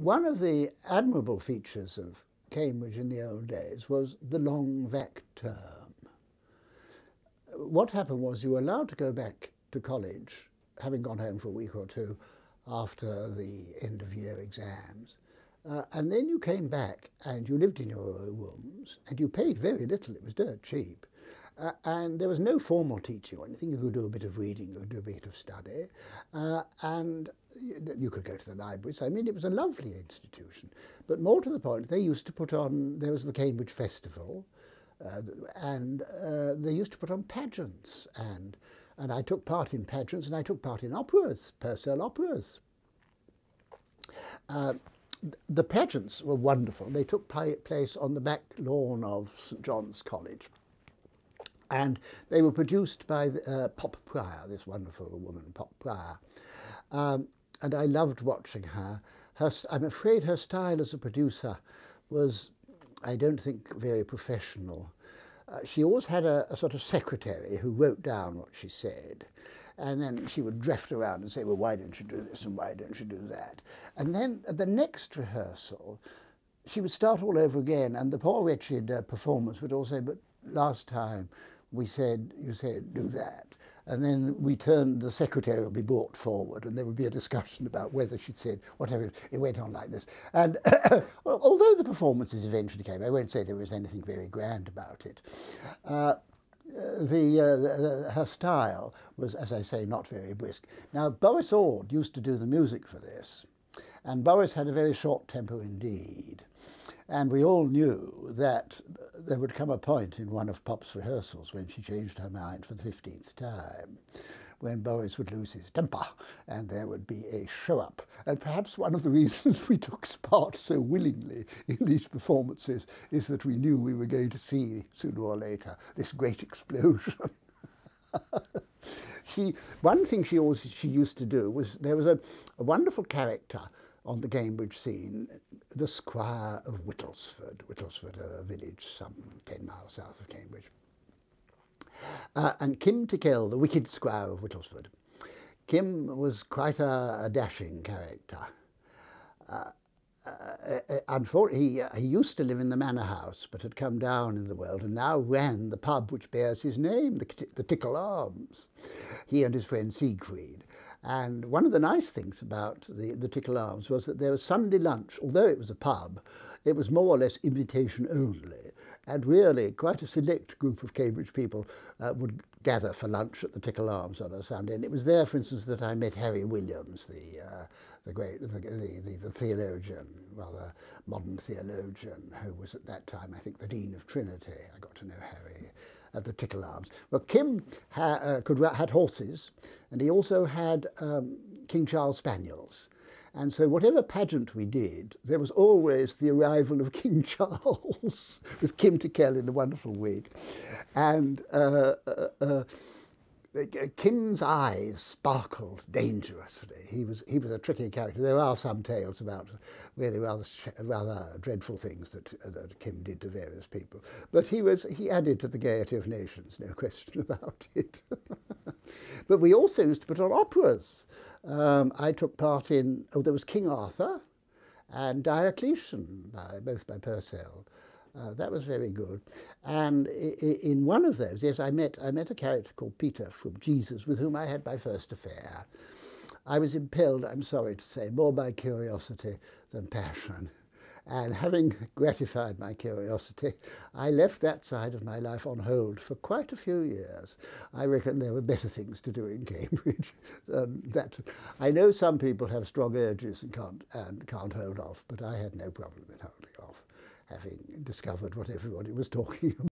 one of the admirable features of Cambridge in the old days was the long vac term. What happened was you were allowed to go back to college, having gone home for a week or two after the end of year exams. Uh, and then you came back and you lived in your rooms and you paid very little, it was dirt cheap. Uh, and there was no formal teaching or anything. You could do a bit of reading, you could do a bit of study, uh, and you could go to the library. So, I mean, it was a lovely institution. But more to the point, they used to put on, there was the Cambridge Festival, uh, and uh, they used to put on pageants. And, and I took part in pageants and I took part in operas, Purcell operas. Uh, the pageants were wonderful. They took place on the back lawn of St John's College. And they were produced by uh, Pop Prior, this wonderful woman, Pop Prior. Um, and I loved watching her. her. I'm afraid her style as a producer was, I don't think, very professional. Uh, she always had a, a, sort of secretary who wrote down what she said. And then she would drift around and say, well, why don't you do this and why don't you do that? And then at the next rehearsal, she would start all over again. And the poor wretched uh, performers would all say, but last time we said, you said, do that. And then we turned, the secretary would be brought forward and there would be a discussion about whether she'd said whatever. It went on like this. And although the performances eventually came, I won't say there was anything very grand about it. Uh, the, uh, the, her style was, as I say, not very brisk. Now, Boris Ord used to do the music for this, and Boris had a very short temper indeed. And we all knew that there would come a point in one of Pop's rehearsals when she changed her mind for the 15th time, when Boris would lose his temper and there would be a show up. And perhaps one of the reasons we took part so willingly in these performances is that we knew we were going to see, sooner or later, this great explosion. she, one thing she always she used to do was there was a, a wonderful character on the Cambridge scene, the Squire of Whittlesford, Whittlesford, a village some 10 miles south of Cambridge. Uh, and Kim Tickell, the wicked Squire of Whittlesford. Kim was quite a, a dashing character. Uh, uh he, uh, he used to live in the manor house, but had come down in the world and now ran the pub which bears his name, the, the Tickell Arms, he and his friend Siegfried. And one of the nice things about the, the Tickell Arms was that there was Sunday lunch, although it was a pub, it was more or less invitation only. And really, quite a select group of Cambridge people uh, would gather for lunch at the Tickell Arms on a Sunday. And it was there, for instance, that I met Harry Williams, the, uh, the great, the, the, the, the theologian, rather modern theologian, who was at that time, I think, the Dean of Trinity. I got to know Harry at the Tickell Arms. Well, Kim ha, uh, could, had horses, and he also had um, King Charles Spaniels. And so whatever pageant we did, there was always the arrival of King Charles with Kim Tickell in a wonderful wig. And uh, uh, uh Kim's eyes sparkled dangerously. He was, he was a tricky character. There are some tales about really rather, rather dreadful things that, uh, that Kim did to various people. But he, was, he added to the gaiety of nations, no question about it. but we also used to put on operas. Um, I took part in, oh, there was King Arthur and Diocletian, by, both by Purcell. Uh, that was very good. And in one of those, yes, I met, I met a character called Peter from Jesus, with whom I had my first affair. I was impelled, I'm sorry to say, more by curiosity than passion. And having gratified my curiosity, I left that side of my life on hold for quite a few years. I reckon there were better things to do in Cambridge than that. I know some people have strong urges and can't, and can't hold off, but I had no problem in holding off having discovered what everybody was talking about.